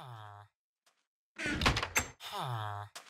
Huh. Huh.